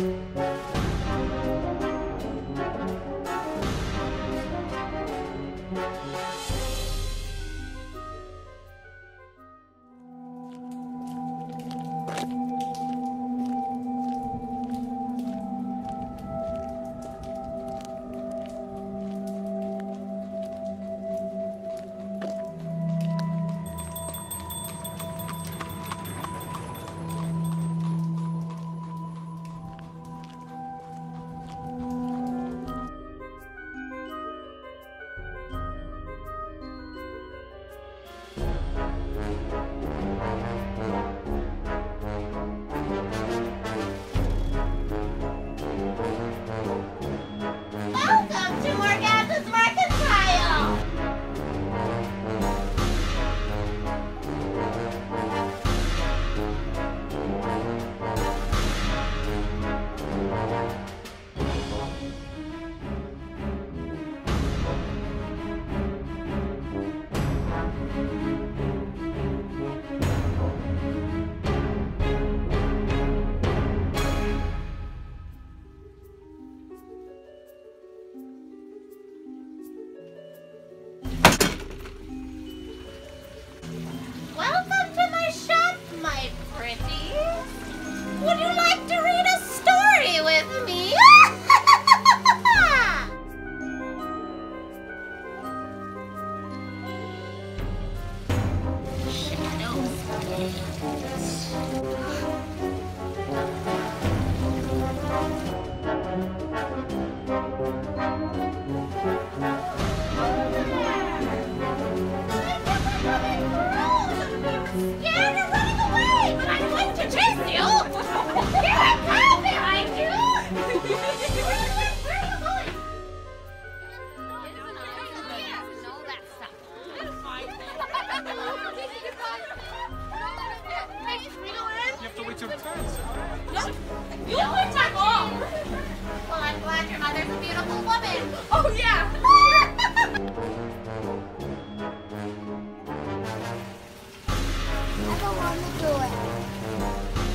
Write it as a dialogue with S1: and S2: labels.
S1: Música Would you
S2: like to
S1: read a story with me? Scared
S3: Oh yeah.
S4: I don't want to do it.